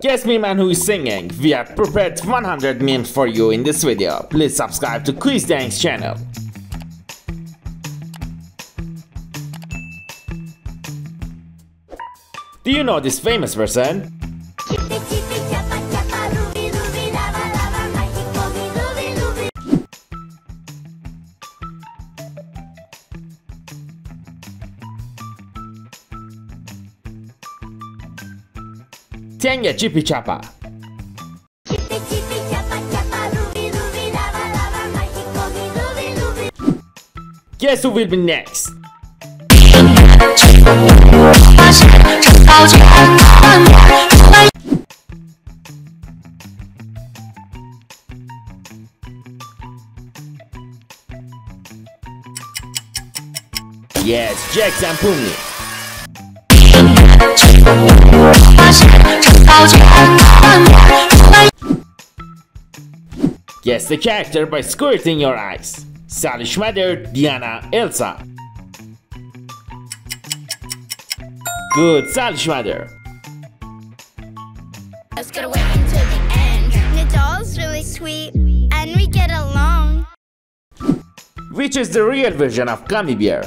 Guess me man who is singing. We have prepared 100 memes for you in this video. Please subscribe to Quiz Thanks channel. Do you know this famous person? Guess who will be next? Yes, Jackson Pomni. Guess the character by squirting your eyes. Salish Matter, Diana, Elsa. Good, Salish Matter. Let's get away until the end Nadal's really sweet and we get along Which is the real version of gummy bear?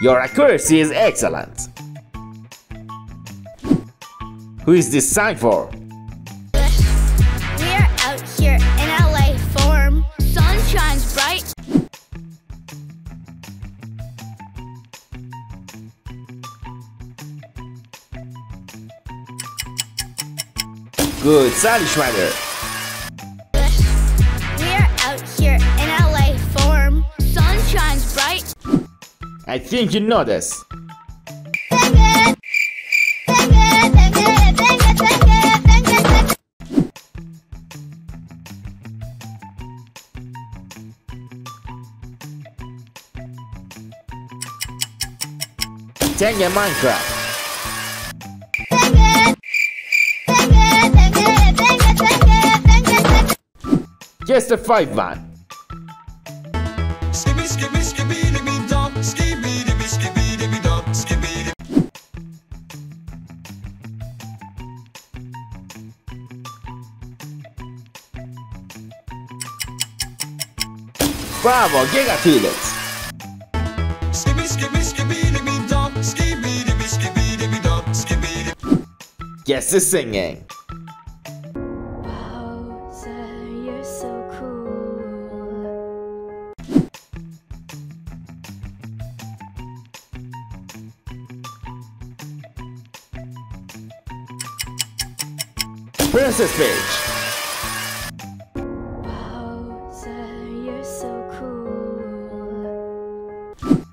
Your accuracy is excellent. Who is this sign for? We are out here in LA form Sun shines bright Good, Salish Matter. We are out here in LA form Sun shines bright I think you know this. Tenge Minecraft. Just a five man. Bravo, skibby, skibby, Guess the singing. Bowser, so cool. Princess Peach. Bowser, you're so cool.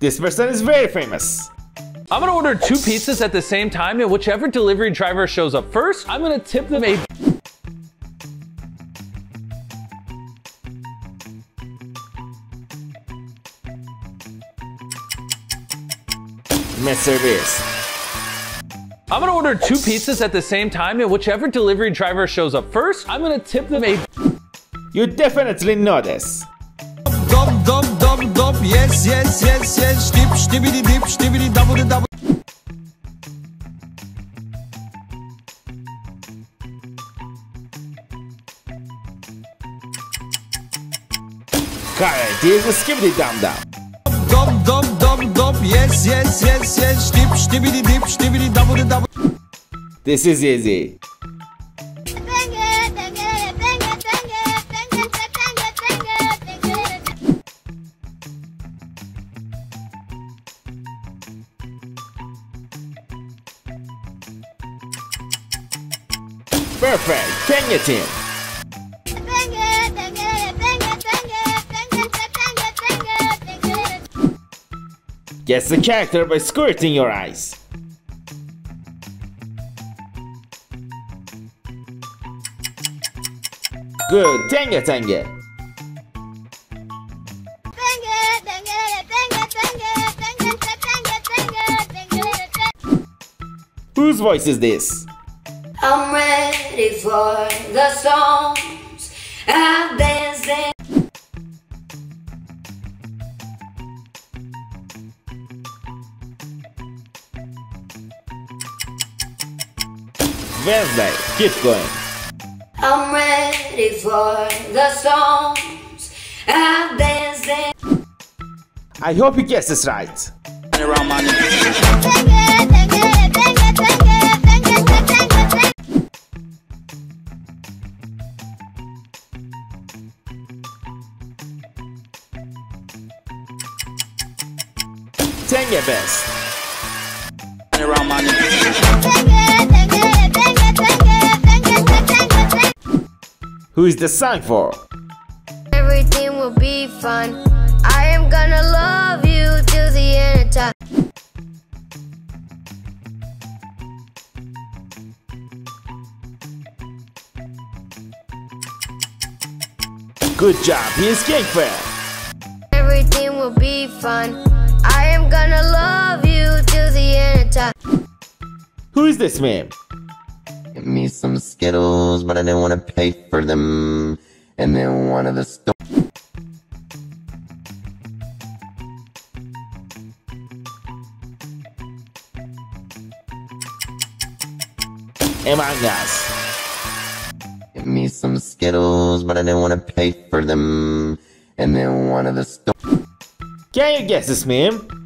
This person is very famous. I'm gonna order two pizzas at the same time, and whichever delivery driver shows up first, I'm gonna tip them a Mr. Beast. I'm gonna order two pizzas at the same time, and whichever delivery driver shows up first, I'm gonna tip them a You definitely know this. Yes, yes, yes, yes. Dip, stibbity, dip, stibbity, double, double. Is a skibbity dum dum. Dop, dop, dop, dop. Yes, yes, yes, yes. Dip, stibbity, dip, stibbity, double, double. This is easy. Kenya. Guess the character by squirting your eyes. Good, Tenge Tenge. Whose voice is this? ready for the songs I've danced Wednesday, keep going. I'm ready for the songs I've danced I hope you guess this right. Best. Who is the song for? Everything will be fun. I am gonna love you till the end of time. Good job, he is. Everything will be fun. I am gonna love you till the end of time. Who is this meme? Give me some Skittles, but I didn't want to pay for them. And then one of the stores. Among Us. Give me some Skittles, but I didn't want to pay for them. And then one of the stores. Can you guess this meme?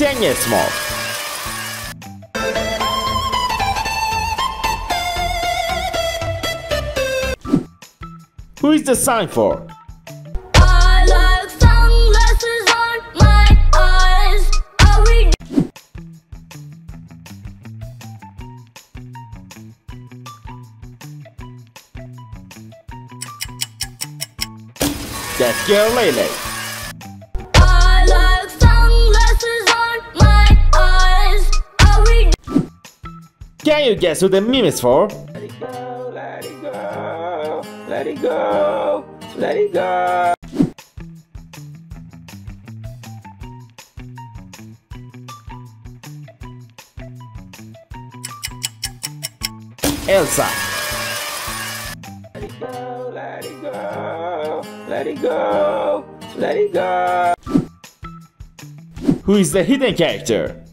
Ten years small. Who is the sign for? Girl Lay Lay. I like sunglasses on my eyes. I read Can you guess who the meme is for? Let it go, let it go, let it go, let it go, Elsa. Who is the hidden character?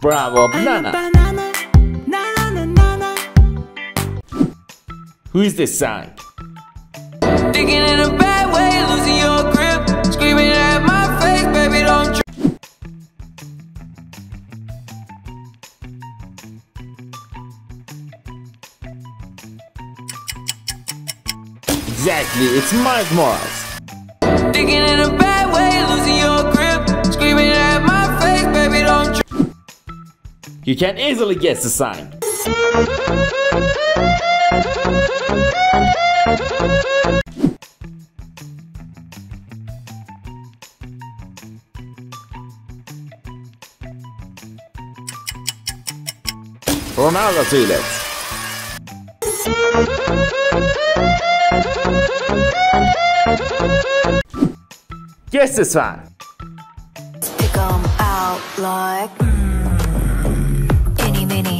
Bravo, banana. Who is this song? Thinking in a bad Exactly, it's Miles Morales. Thinking in a bad way, losing your grip. Screaming at my face, baby, don't. You can easily guess the song. Ronaldo söylet. This one. Pick 'em out like mm, any mini.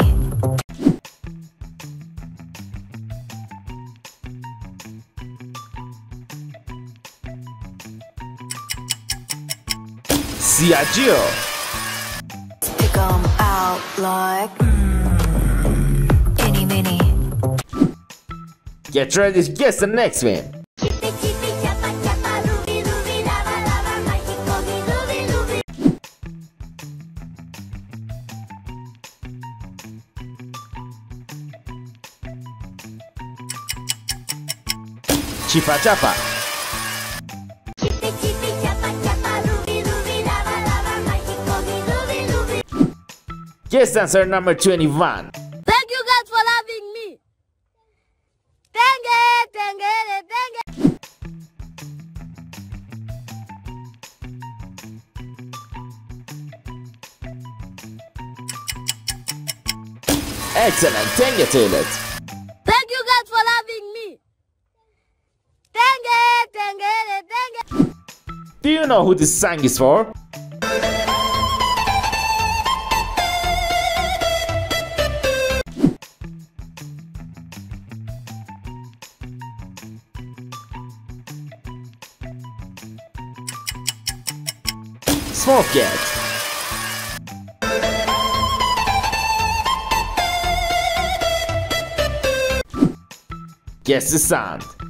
Siagio. Pick 'em out like mm, any mini. Get ready to guess the next one. Ruby ruby Guess answer number 21. Thank you guys for loving me. Thank it, thank it, thank it. Excellent, thank you Toilet. know who this song is for. Smurf Cat. Guess the sound.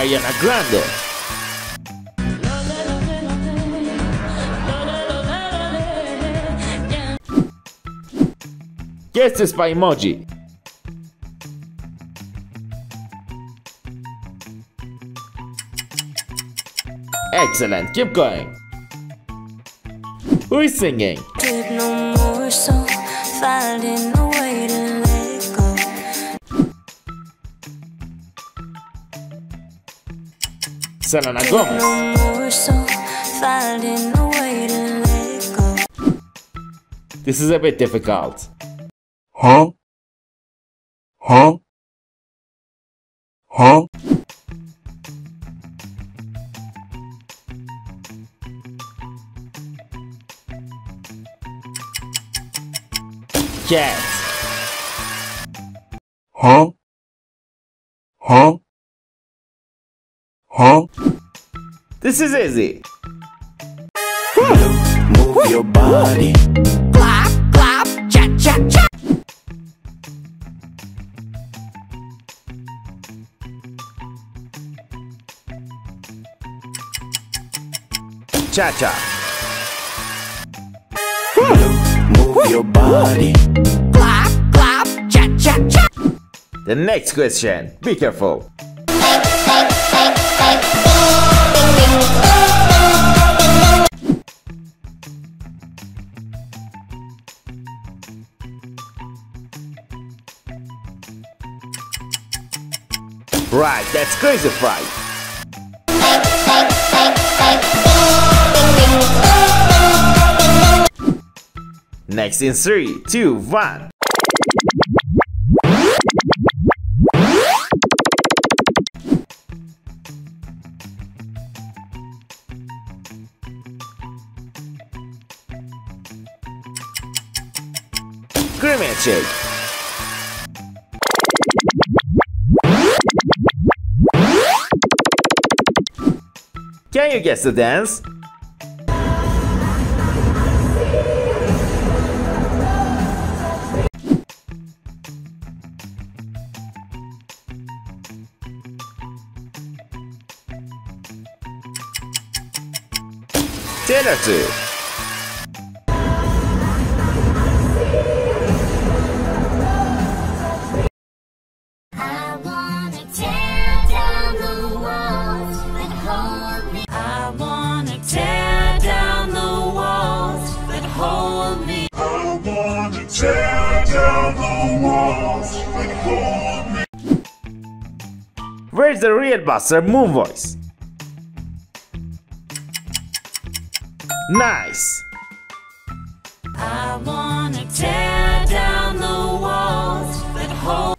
Ariana Grande. Guess by emoji. Excellent, keep going. Who is singing? Let go. This is a bit difficult. Huh? Huh? Huh? Cat. Huh? Huh? Huh? This is easy. Move your body. Clap, clap, cha cha. Cha. Cha cha. Move your body. Clap, clap, cha cha cha. The next question. Be careful. Right, that's crazy fright. Next in three, two, one. Grimace shake. Can you guess the dance? Taylor Swift. The real Buster Moon voice? Nice! I wanna tear down the walls that hold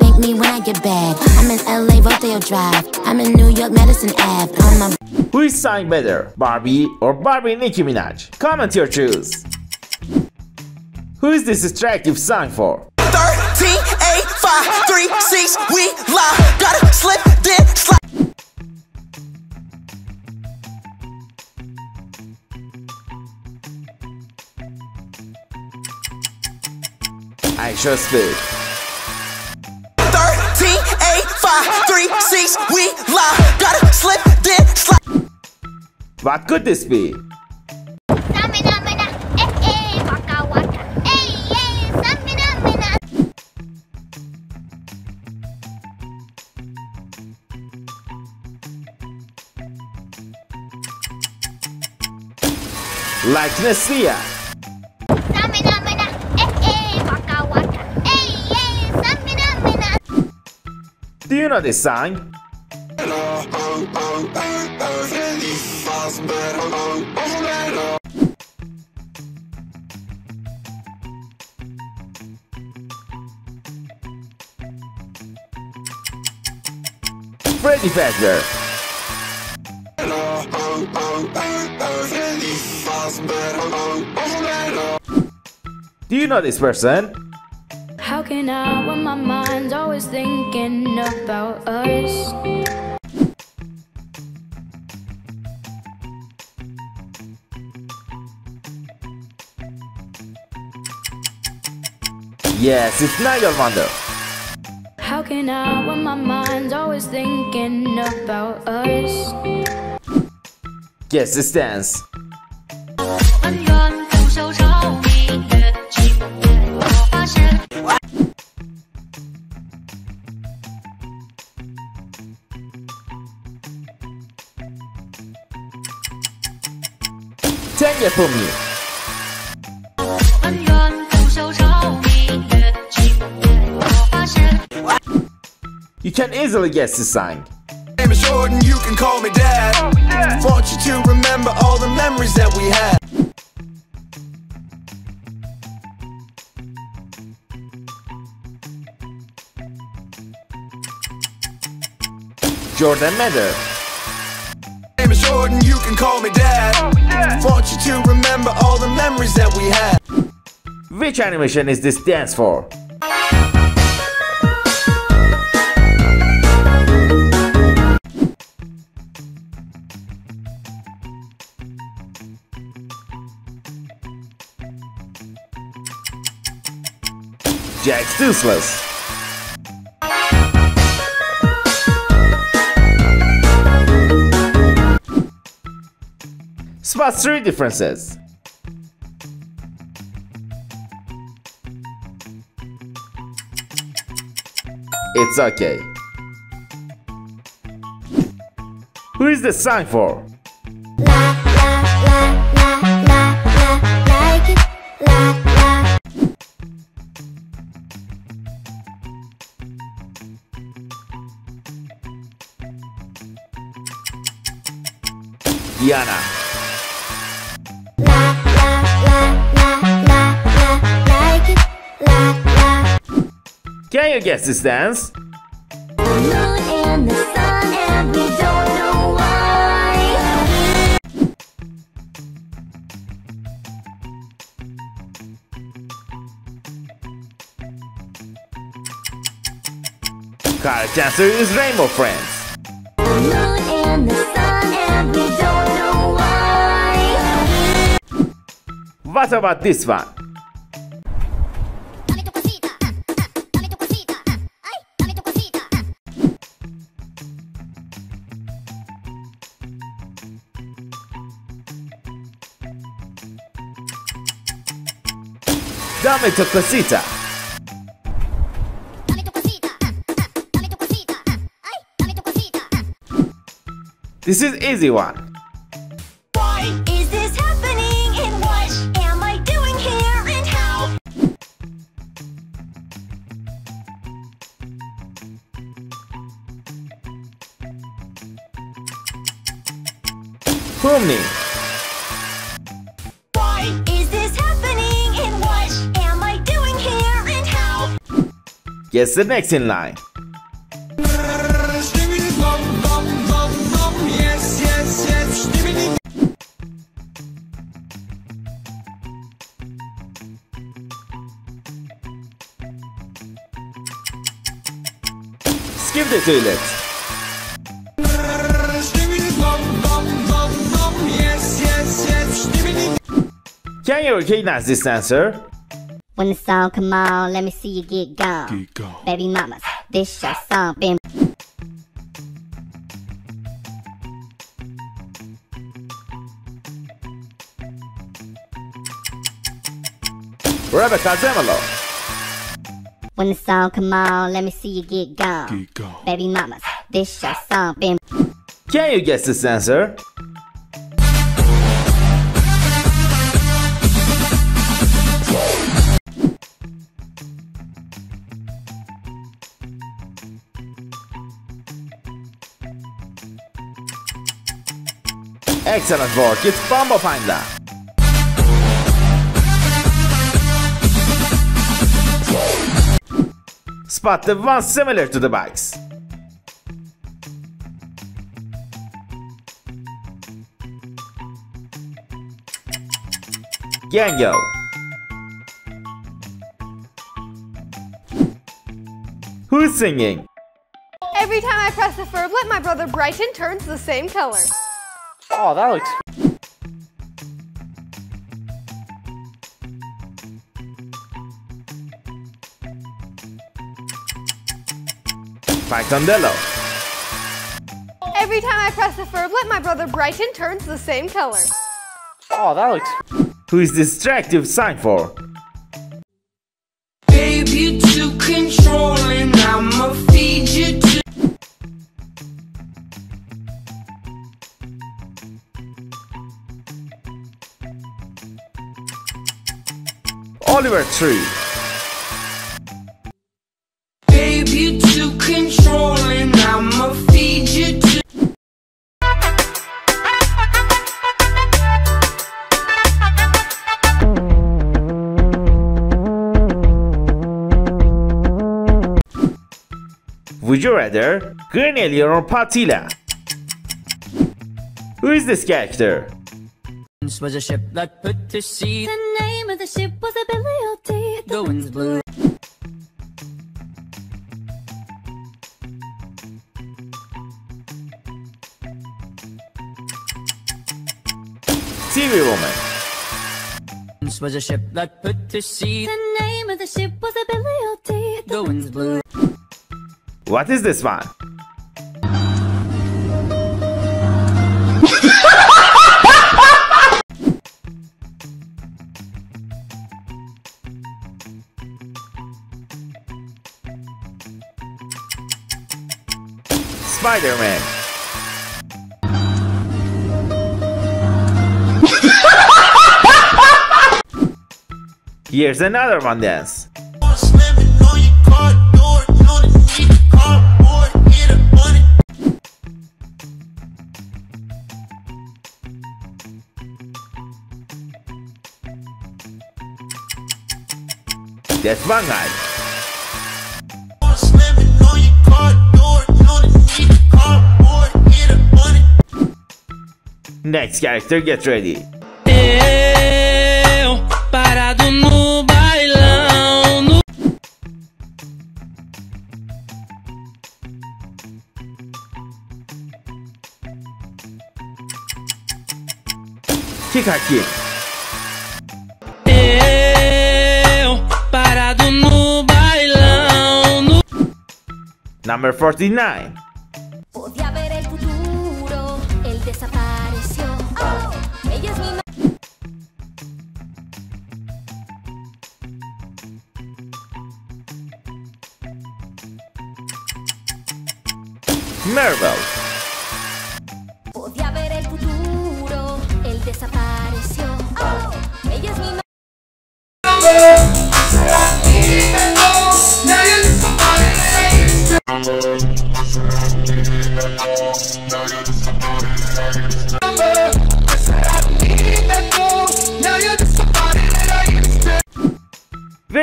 Make me when I get bad. I'm in Drive. I'm in New York, Madison Ave. Who is sang better, Barbie or Barbie Nicki Minaj? Comment your choose. Who is this attractive song for? 13, 8, 5, 3, 6, we live. Gotta slip, then slide. I shall speak. 13, 8, 5, 3, 6, we live. Gotta slip, then slide. What could this be? Like Nessia. Do you know this song? Freddy Fazbear. You know this person? How can I when my mind's always thinking about us? Yes, it's Nidal Wonder. How can I when my mind's always thinking about us? Guess this dance. Can easily guess. Name is Jordan, you can call me dad. Want you to remember all the memories that we had. Jordan Matter. Name is Jordan, you can call me dad. Want you to remember all the memories that we had. Which animation is this dance for? Toothless. Spot three differences. It's okay. Who is the sign for? Can you guess this dance? Correct answer is Rainbow Friends. What about this one? Dame tu cosita. Dame tu cosita. Dame tu cosita. Ay, dame tu cosita. This is easy one. Why is this happening? And what am I doing here? And how? Why Guess the next in line. Skibidi toilet. Can you recognize this answer? When the song come on, let me see you get gone. Baby mamas, this your song. Been Rebecca Zamolo. when the song come on, let me see you get gone. Baby mamas, this your song. Been Can you guess this answer? Excellent work, it's Bombo Finder! Spot the one similar to the bikes. Gango. Who's singing? Every time I press the furblet, my brother Brighton turns the same color. Oh, that looks. Pythondello. Every time I press the furblet, my brother Brighton turns the same color. Oh, that looks. Who is distractive sign for? Babe, you too controlling. I'ma feed you you to. Would you rather Grenadier or Patila? Who is this character? Was a ship that put to sea. The name of the ship was a Billy O.T. The winds blew. TV Woman. Was a ship that put to sea. The name of the ship was a Billy O.T. The winds blew. What is this one? Spider-Man. Here's another one dance. That's one guy. Next character, get ready. Eu parado no bailão. No... Kick aqui. Eu parado no bailão. No... Number 49. Where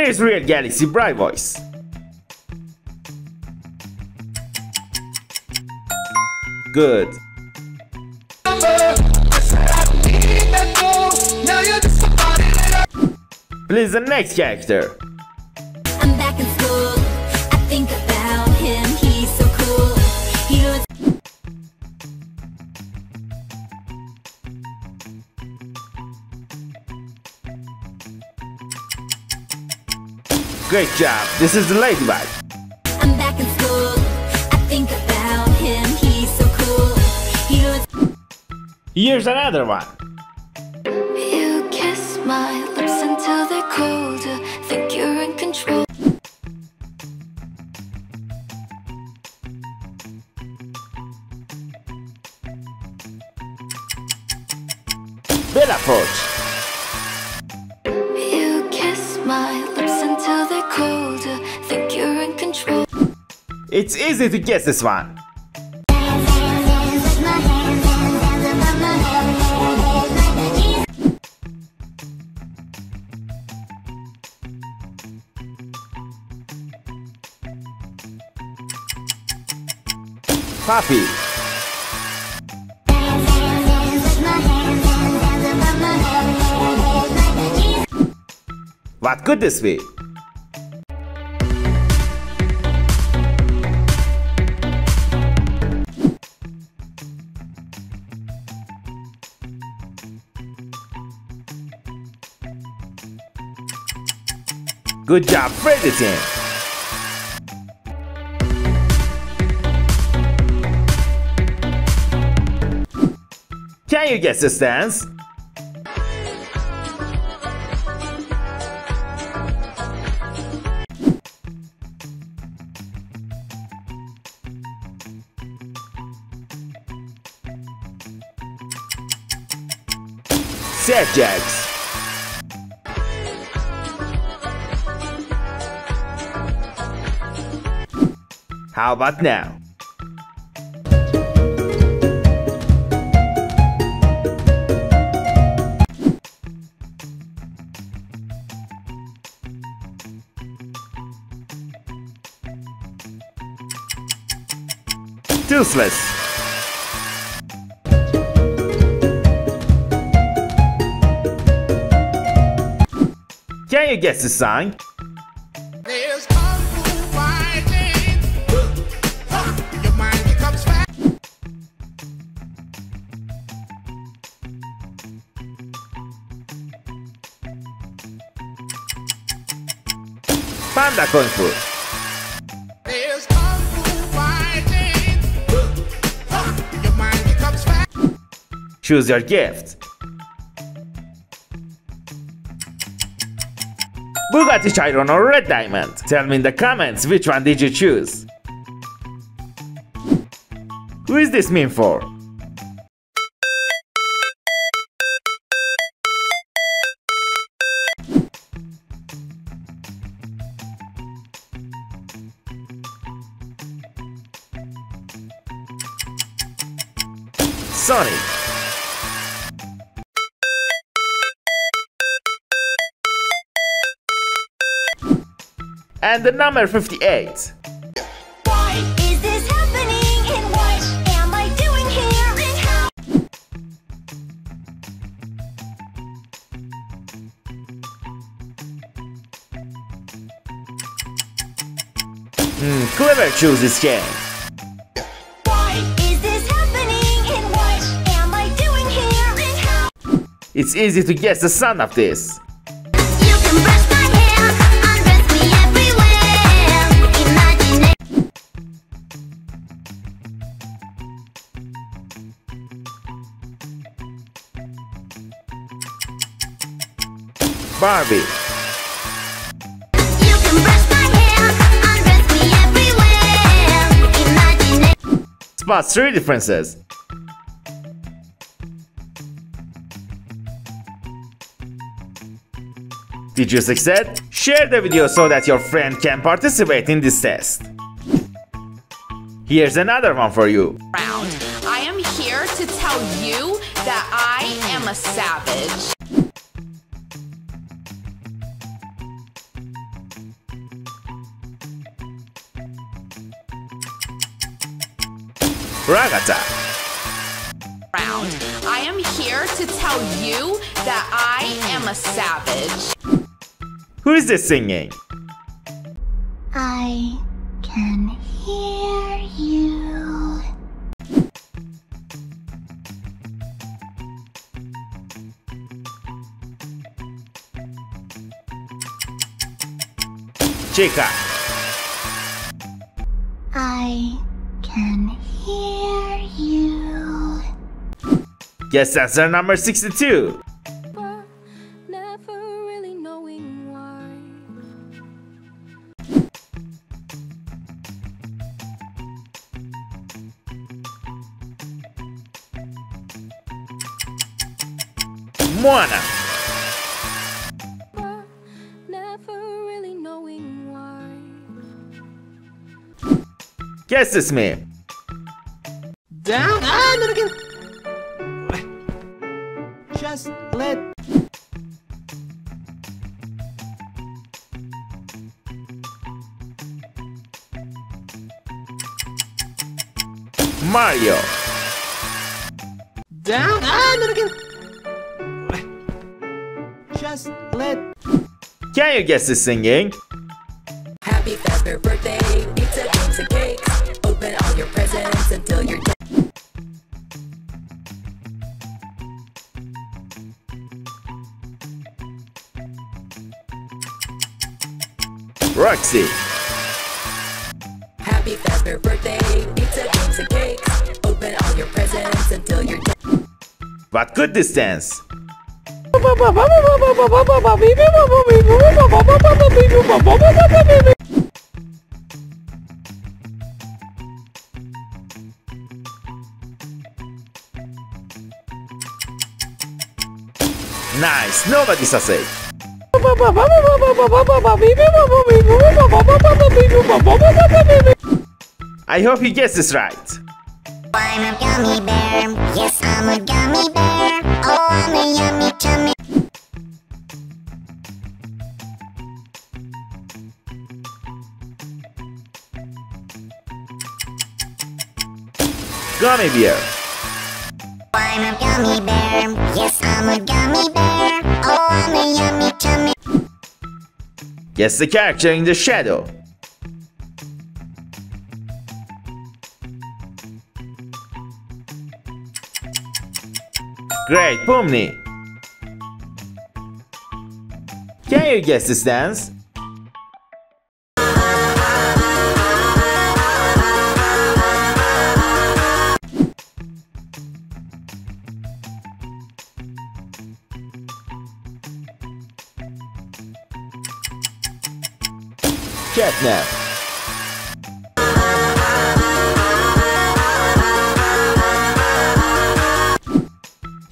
is real Galaxy Bright Voice? Good. Please the next character. Great job. This is the Ladybug. I'm back in school. I think about him, he's so cool. He was Here's another one. You kiss my lips until they're colder. Think you're in control. Bella Poarch. It's easy to guess this one. Poppy. What could this be? Good job, team! Can you guess this dance? Set Jacks. How about now? Toothless. Can you guess the song? Panda Kung Fu. There's unwinding. Your mind becomes fat. Choose your gift. Bugatti Chiron or Red Diamond? Tell me in the comments which one did you choose. Who is this meme for? And the number 58. Why is this happening and what am I doing here and how? Hmm, clever choose this game. Why is this happening and what am I doing here and how? It's easy to guess the sound of this. It. Spot three differences. Did you succeed? Share the video so that your friend can participate in this test. Here's another one for you. round. I am here to tell you that I am a savage. Ragata. Round. I am here to tell you that I am a savage. Who is this singing? I can hear you. Chica. I can hear you. Guess answer number 62. Never really. Moana. Never really knowing why. Guess this meme. Down and again. Just let. Can you guess the singing? Happy Fazbear birthday, pizza, games, and cakes. Open all your presents until you're done. Roxy. Happy Fazbear birthday, pizza, games, and cakes. Open all your presents until you're done. What could this dance? Nice, nobody says it. I hope he gets this right. I'm a gummy bear. Yes, I'm a gummy bear. Oh, I'm a yummy tummy. Gummy bear. I'm a gummy bear. Yes, I'm a gummy bear. Oh, I'm a yummy tummy. Guess the character in the shadow. Great, Pomni. Can you guess this dance?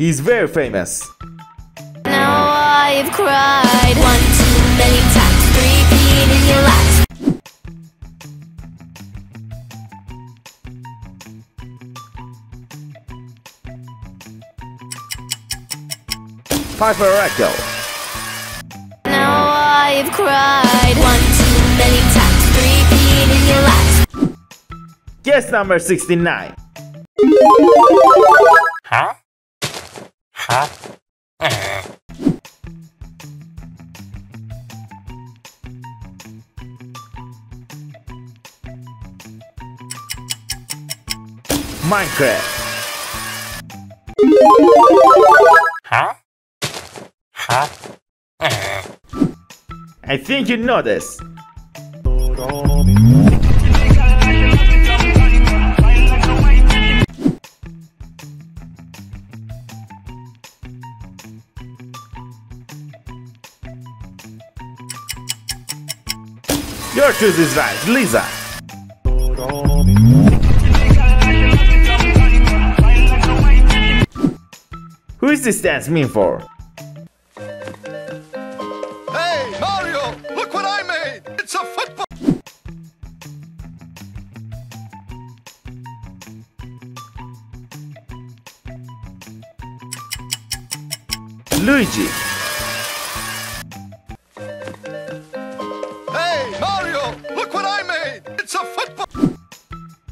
He's very famous. Now I've cried one too many times, repeating your lies. Piper Echo. Now I've cried one too many times, repeating your lies. Guess number 69. Huh? Huh? Minecraft. Huh? Huh? I think you know this. Choice is right, Lisa. Who is this dance mean for?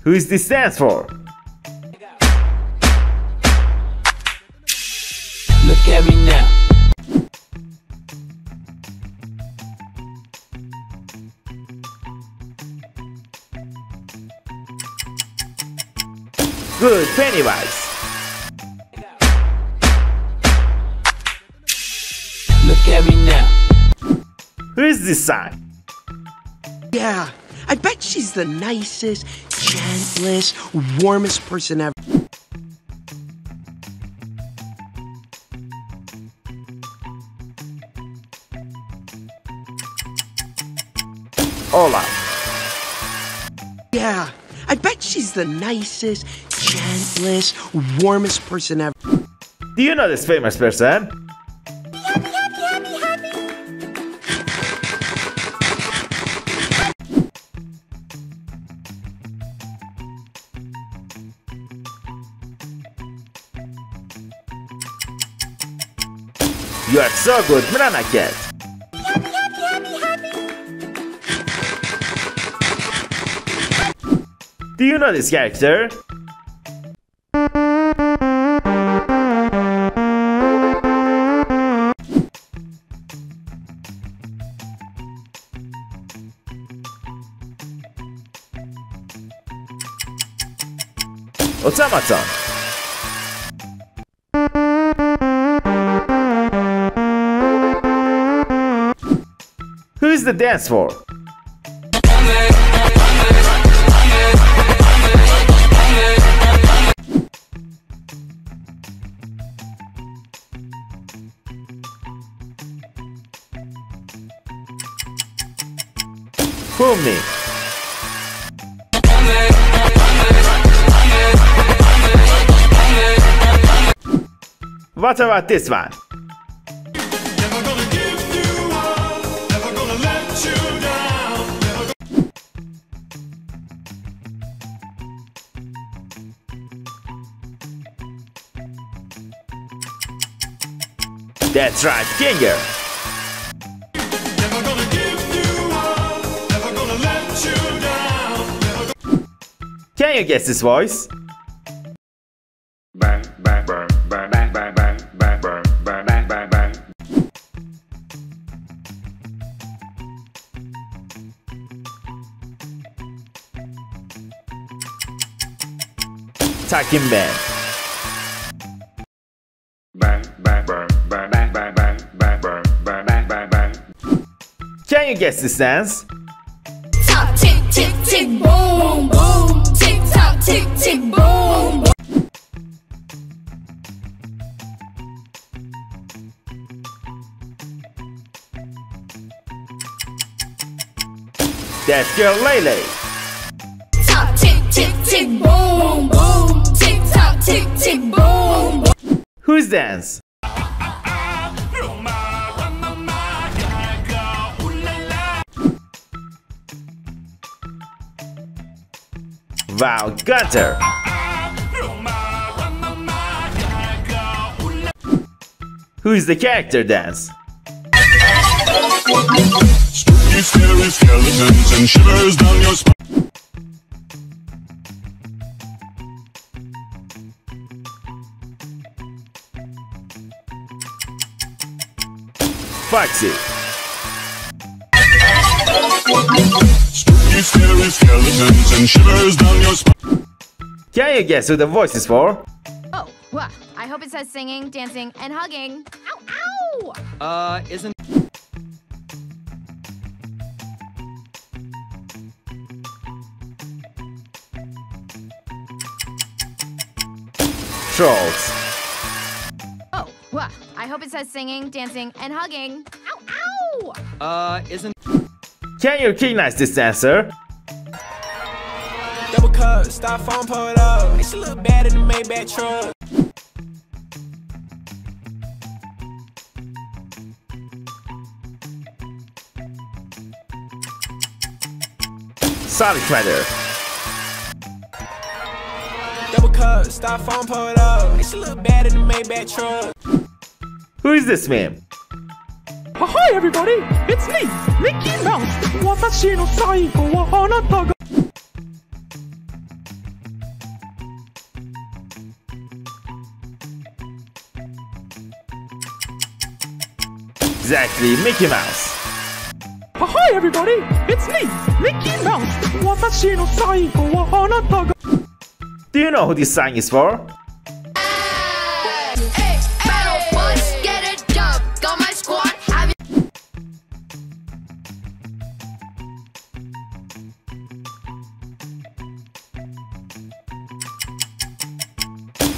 Who is this dance for? Look at me now. Good, Pennywise. Look at me now. Who is this sign? Yeah, I bet she's the nicest, gentlest, warmest person ever. Olaf. Yeah, I bet she's the nicest, gentlest, warmest person ever. Do you know this famous person? So good, Mirana Cat. Do you know this character? Automata. Who's the dance for? Fumi. What about this one? That's right, Ginger. Can you guess this voice? Takim Band. Guess this dance? Top tick tick tick boom boom tick tock tick tick boom. That's Girl Lele. Top tick tick tick boom boom tick tock tick tick boom. Who's dance? Wow, Gunter. Who's the character dance? Spooky, scary skeletons and shivers down your spine. Foxy. Scary skeletons and shivers down your spine. Can you guess who the voice is for? Oh, well, I hope it says singing, dancing, and hugging. Ow, ow! Uh, isn't. Trolls. Oh, well, I hope it says singing, dancing, and hugging. Ow, ow! Uh, isn't. Can you recognize this dancer? Double cup, stop phone, pull it up. She look bad in the Maybach truck. Sonic Matter. Double cup, stop phone, up. She look bad in the Maybach truck. Who is this meme? Hi everybody, it's me, Mickey Mouse. Exactly, Mickey Mouse. Hi everybody, it's me, Mickey Mouse. Do you know who this sign is for?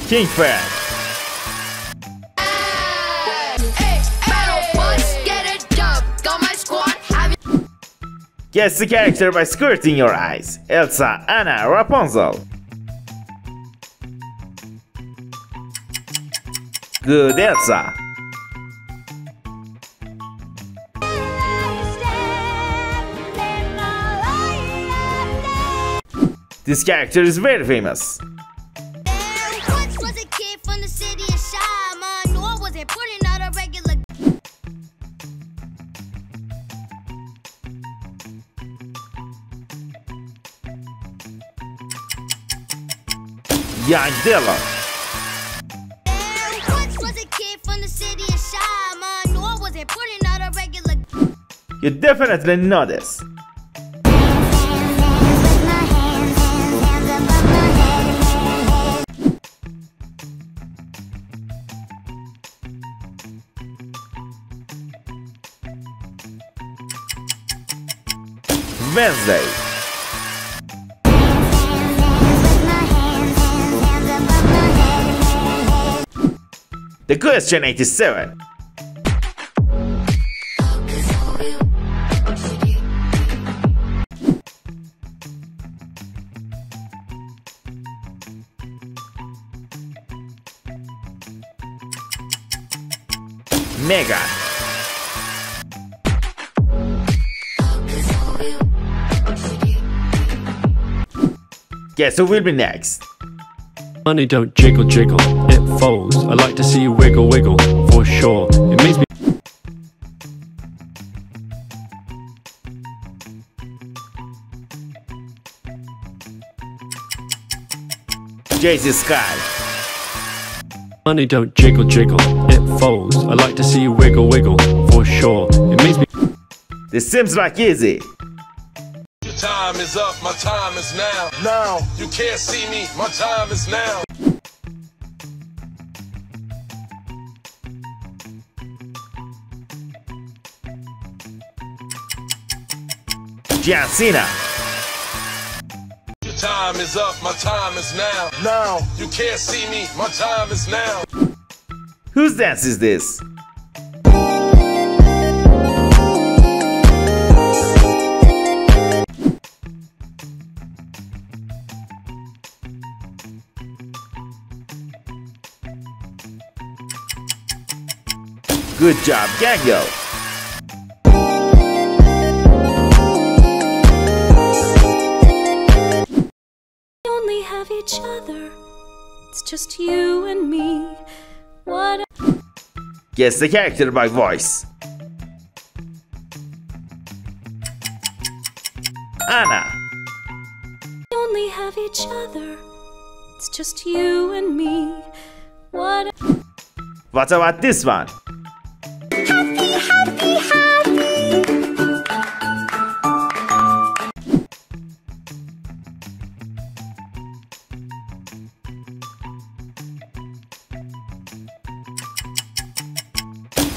You Guess the character by squirting your eyes. Elsa, Anna, Rapunzel. Good Elsa. This character is very famous. Regular. You definitely know this. Question 87. Megan. Guess who will be next? Money don't jiggle jiggle, folds. I like to see you wiggle wiggle, for sure. It makes me JC Sky. Money don't jiggle jiggle, it folds. I like to see you wiggle wiggle, for sure. It makes me This seems like easy. Time is up, my time is now. Now, you can't see me, my time is now. John Cena. Your time is up, my time is now. Now, you can't see me, my time is now. Whose dance is this? Good job, Gango. Just you and me. What Guess the character by voice. Anna. we only have each other. It's just you and me. What What about this one?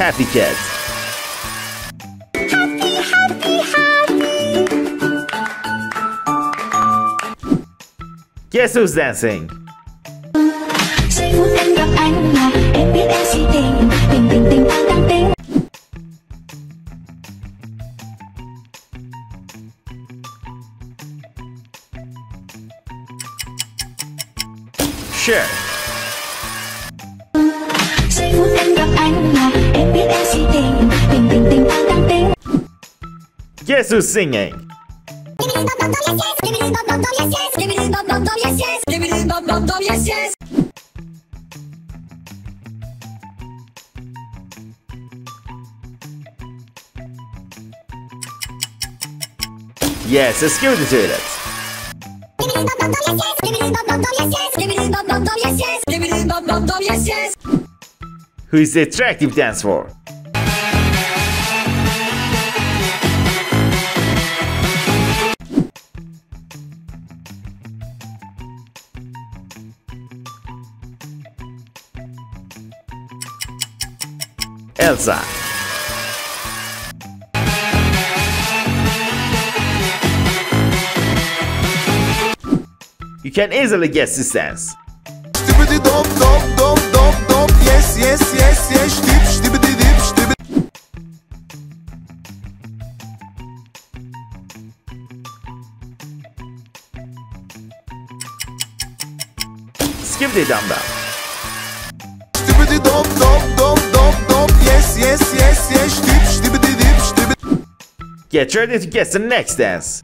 Happy Cat. Guess who's dancing? Guess who's singing? Yes, let's go to it. Who is the attractive dance for? Elsa. You can easily guess this dance. Skip the dop yes yes yes dip skibidi dip skibidi Get ready to guess the next dance.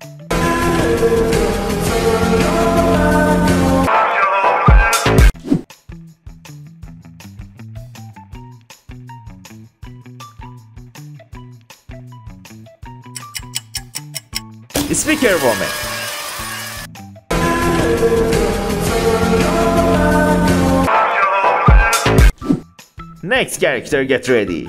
Speaker woman. Next character, get ready.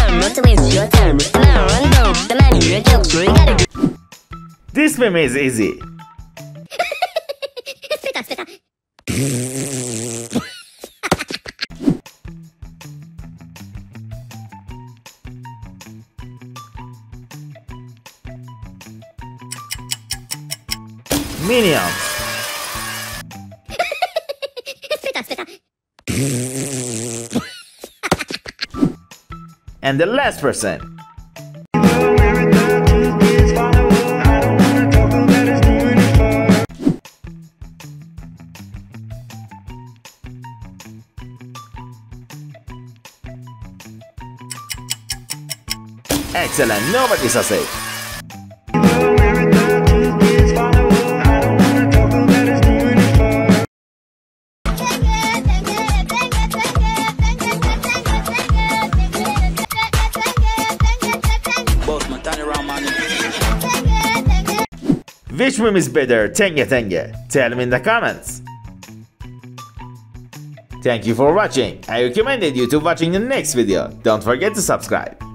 This meme is easy. and the last person. Excellent, nobody's says it. Meme is better, Tenge Tenge? Tell me in the comments. Thank you for watching. I recommended you to watching the next video. Don't forget to subscribe.